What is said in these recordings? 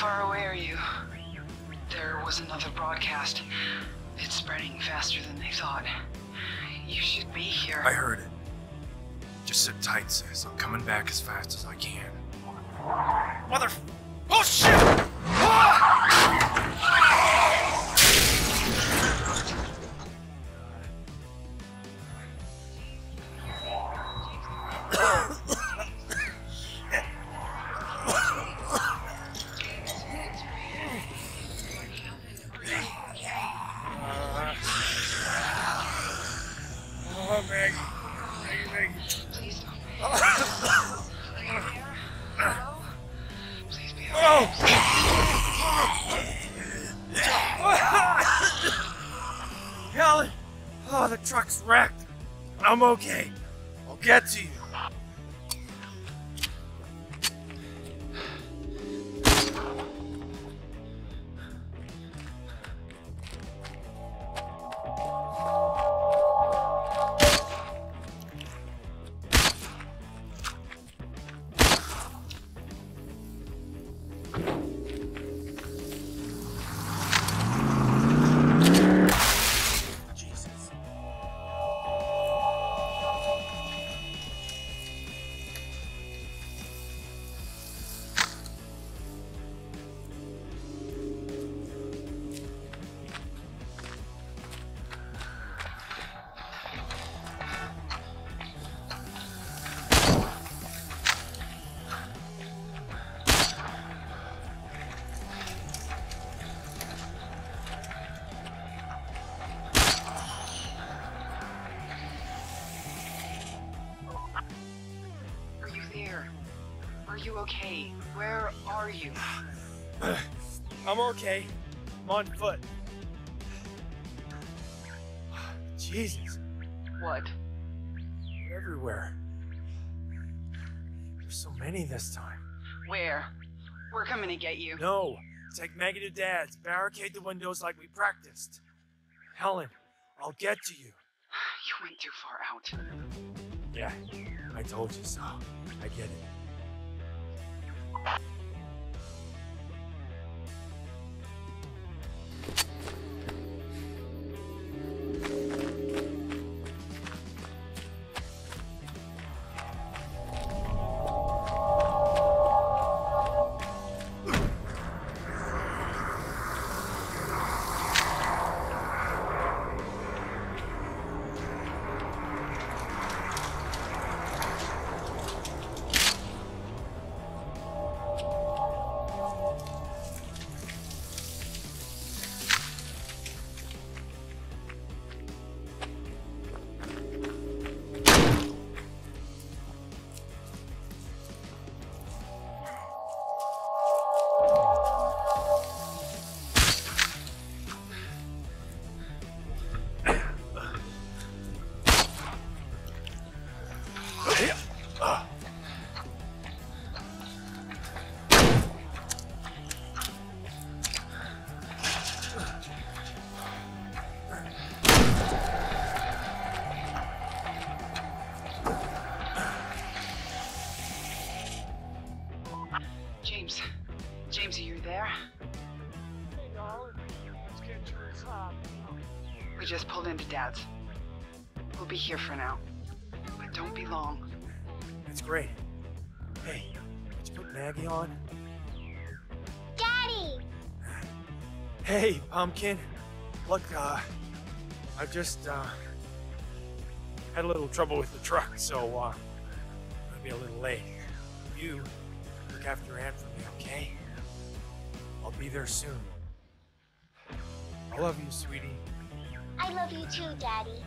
far away are you? There was another broadcast. It's spreading faster than they thought. You should be here. I heard it. Just sit tight, sis. I'm coming back as fast as I can. Mother. Oh shit! Maggie. Please don't. Be Helen! Oh, the truck's wrecked. I'm okay. I'll get to you. Okay? Where are you? I'm okay. I'm on foot. Jesus, What? they're everywhere. There's so many this time. Where? We're coming to get you. No, take Maggie to Dad's. Barricade the windows like we practiced. Helen, I'll get to you. You went too far out. Yeah, I told you so. I get it. James. James, are you there? Hey, darling. Let's get to the top. We just pulled into Dad's. We'll be here for now. But don't be long. That's great. Hey, did you put Maggie on? Daddy! Hey, Pumpkin. Look, uh, I just, uh, had a little trouble with the truck, so, uh, I'm gonna be a little late. You look after Aunt for me, okay? I'll be there soon. I love you, sweetie. I love you too, Daddy.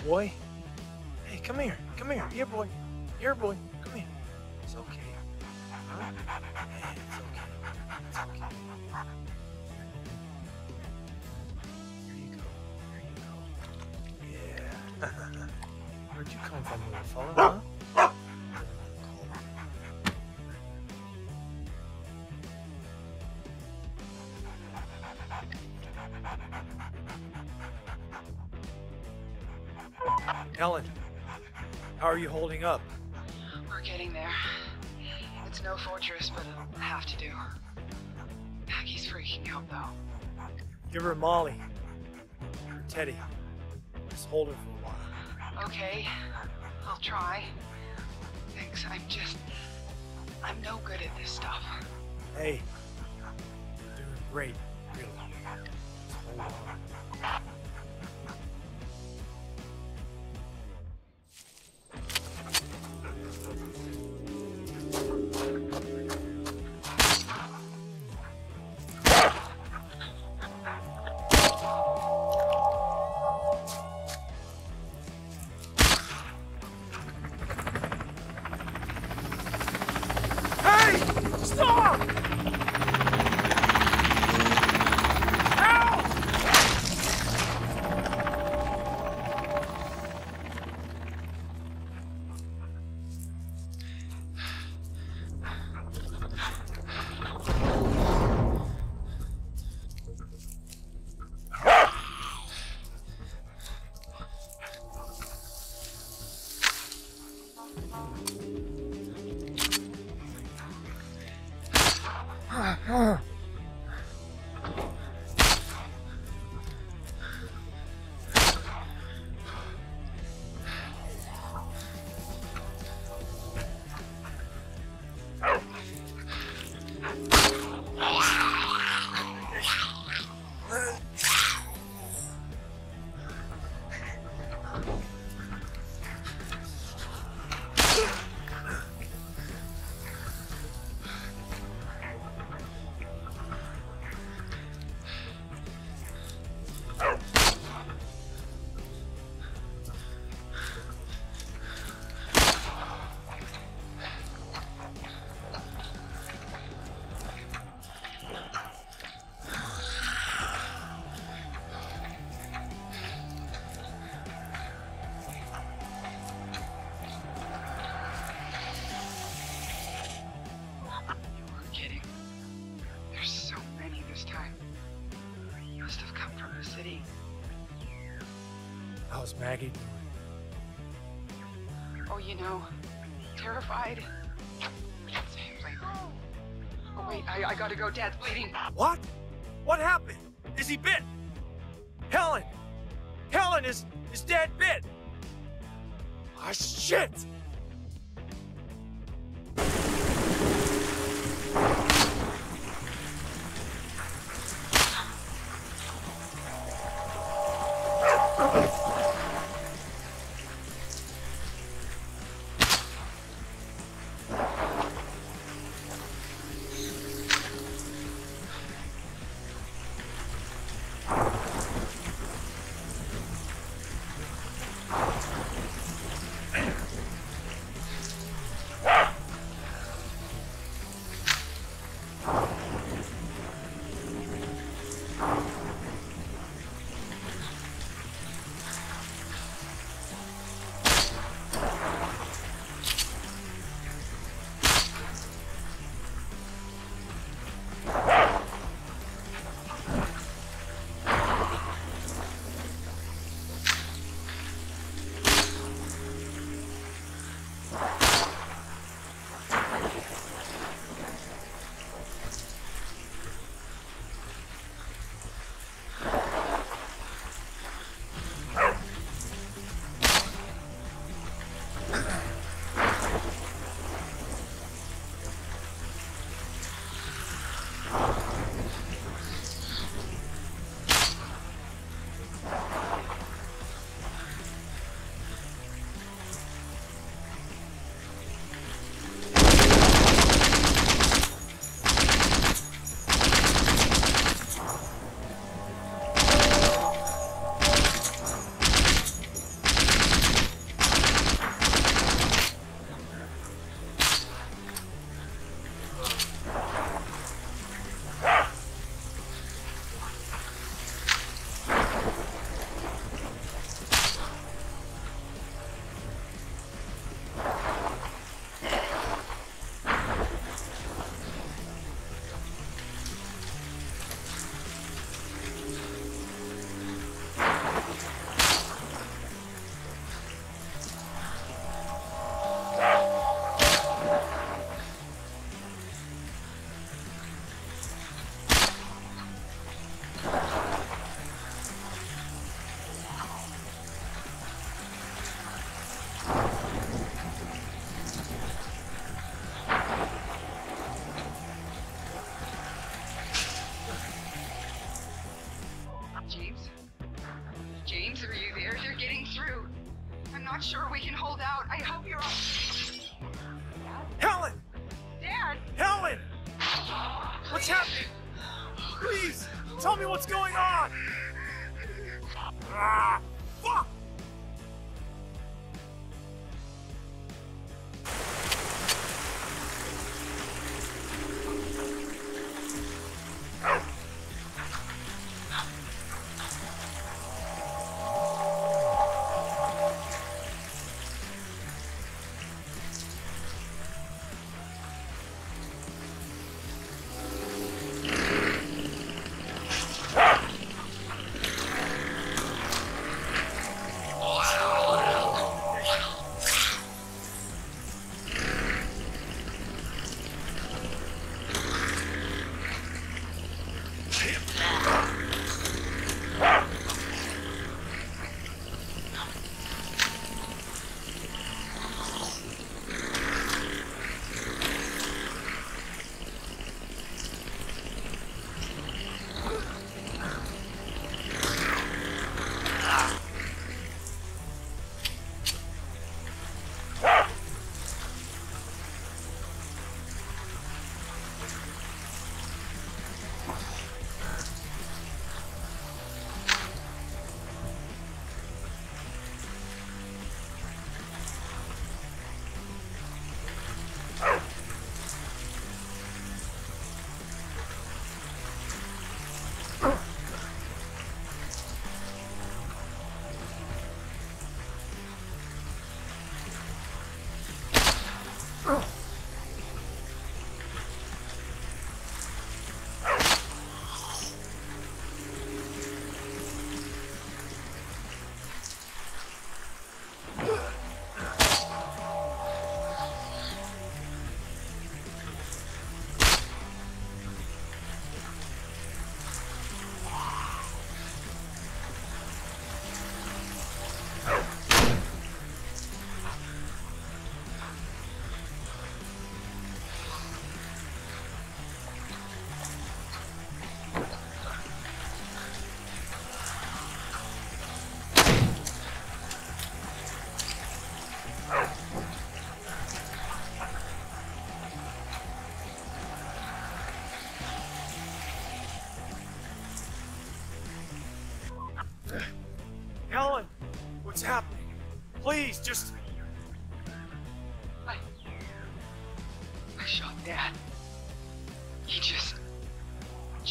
Hey, boy. Hey, come here. Come here. Here, boy. Here, boy. Come here. It's okay. Hey, it's okay. It's okay. Here you go. Here you go. Yeah. Where'd you come from, little fella, huh? Helen, how are you holding up? We're getting there. It's no fortress, but it'll have to do. Maggie's freaking out, though. Give her Molly. Or Teddy. Just hold her for a while. Okay, I'll try. Thanks, I'm just. I'm no good at this stuff. Hey, you're doing great, really. Stop! How's Maggie doing? Oh, you know, terrified. Oh, wait, I, I gotta go. Dad's bleeding. What? What happened? Is he bit? Helen! Helen is is Dad bit? Ah shit!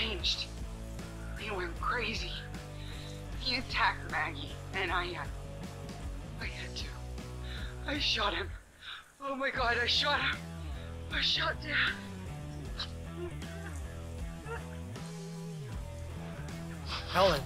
Changed. He went crazy. He attacked Maggie, and I. Uh, I had to. I shot him. Oh my god, I shot him. I shot Dad. Helen,